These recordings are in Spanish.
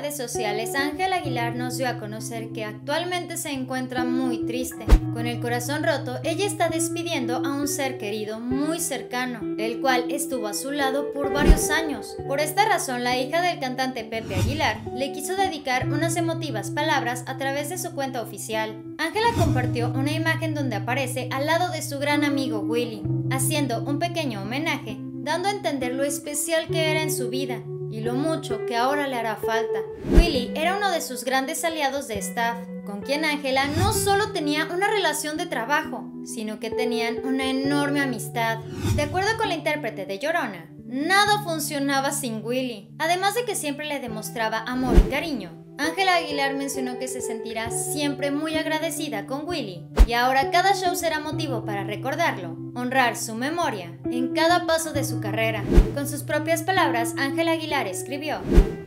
redes sociales, Ángela Aguilar nos dio a conocer que actualmente se encuentra muy triste. Con el corazón roto, ella está despidiendo a un ser querido muy cercano, el cual estuvo a su lado por varios años. Por esta razón, la hija del cantante Pepe Aguilar le quiso dedicar unas emotivas palabras a través de su cuenta oficial. Ángela compartió una imagen donde aparece al lado de su gran amigo Willy, haciendo un pequeño homenaje, dando a entender lo especial que era en su vida y lo mucho que ahora le hará falta. Willy era uno de sus grandes aliados de staff, con quien Ángela no solo tenía una relación de trabajo, sino que tenían una enorme amistad. De acuerdo con la intérprete de Llorona, nada funcionaba sin Willy, además de que siempre le demostraba amor y cariño. Ángela Aguilar mencionó que se sentirá siempre muy agradecida con Willy y ahora cada show será motivo para recordarlo, honrar su memoria en cada paso de su carrera. Con sus propias palabras, Ángela Aguilar escribió,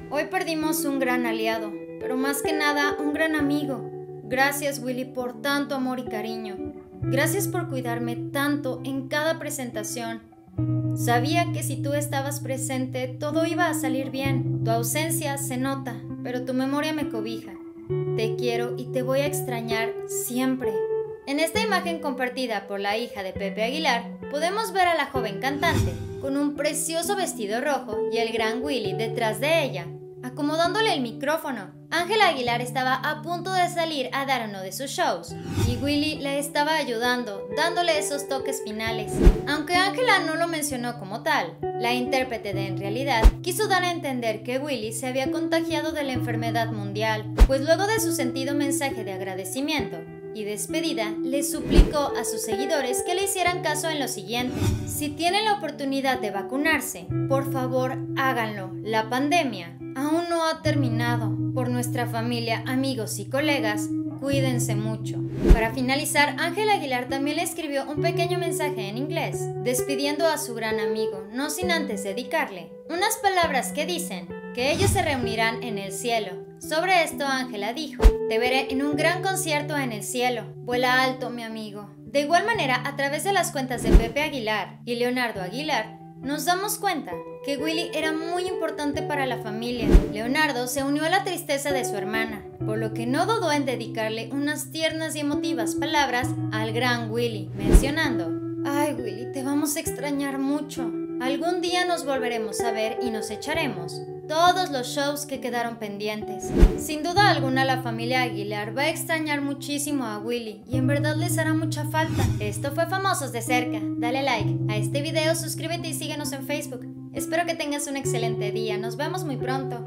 Hoy perdimos un gran aliado, pero más que nada un gran amigo. Gracias Willy por tanto amor y cariño. Gracias por cuidarme tanto en cada presentación. Sabía que si tú estabas presente todo iba a salir bien. Tu ausencia se nota, pero tu memoria me cobija. Te quiero y te voy a extrañar siempre. En esta imagen compartida por la hija de Pepe Aguilar, podemos ver a la joven cantante con un precioso vestido rojo y el gran Willy detrás de ella, acomodándole el micrófono. Ángela Aguilar estaba a punto de salir a dar uno de sus shows y Willy le estaba ayudando, dándole esos toques finales. Aunque Ángela no lo mencionó como tal, la intérprete de En realidad quiso dar a entender que Willy se había contagiado de la enfermedad mundial, pues luego de su sentido mensaje de agradecimiento, y despedida, le suplicó a sus seguidores que le hicieran caso en lo siguiente. Si tienen la oportunidad de vacunarse, por favor háganlo. La pandemia aún no ha terminado. Por nuestra familia, amigos y colegas, cuídense mucho. Para finalizar, Ángel Aguilar también le escribió un pequeño mensaje en inglés, despidiendo a su gran amigo, no sin antes dedicarle unas palabras que dicen que ellos se reunirán en el cielo. Sobre esto Ángela dijo, te veré en un gran concierto en el cielo. Vuela alto, mi amigo. De igual manera, a través de las cuentas de Pepe Aguilar y Leonardo Aguilar, nos damos cuenta que Willy era muy importante para la familia. Leonardo se unió a la tristeza de su hermana, por lo que no dudó en dedicarle unas tiernas y emotivas palabras al gran Willy, mencionando, Ay Willy, te vamos a extrañar mucho. Algún día nos volveremos a ver y nos echaremos todos los shows que quedaron pendientes. Sin duda alguna la familia Aguilar va a extrañar muchísimo a Willy y en verdad les hará mucha falta. Esto fue Famosos de cerca. Dale like a este video, suscríbete y síguenos en Facebook. Espero que tengas un excelente día. Nos vemos muy pronto.